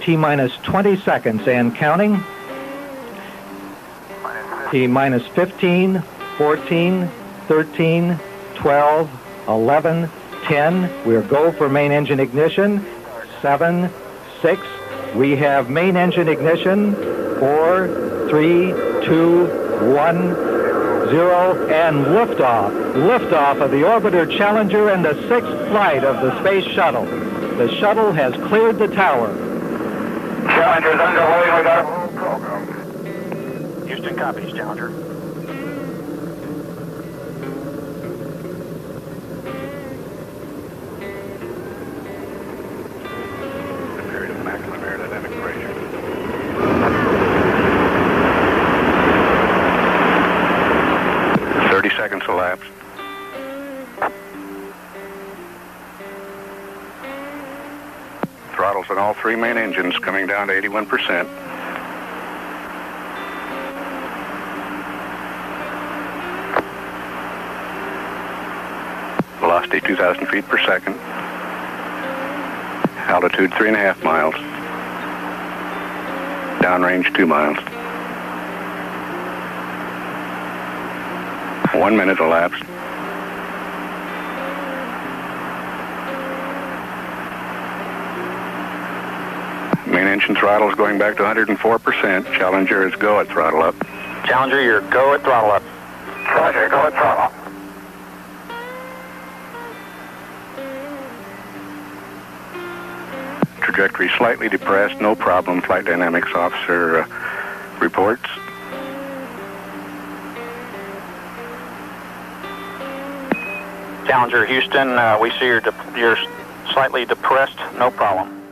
T minus 20 seconds and counting. T minus 15, 14, 13, 12, 11, 10. We're go for main engine ignition. 7, 6. We have main engine ignition. 4, 3, 2, 1, 0. And liftoff. Liftoff of the Orbiter Challenger and the sixth flight of the Space Shuttle. The shuttle has cleared the tower. Challenger's underway with roll program. Houston copies, Challenger. Period of maximum aerodynamic pressure. Thirty seconds elapsed. Throttles on all three main engines coming down to 81%. Velocity 2,000 feet per second. Altitude three and a half miles. Downrange two miles. One minute elapsed. Main engine throttle is going back to 104%. Challenger is go at throttle up. Challenger, you're go at throttle up. Roger, go at throttle. Trajectory slightly depressed, no problem. Flight dynamics officer uh, reports. Challenger, Houston, uh, we see you're, de- you're slightly depressed. No problem.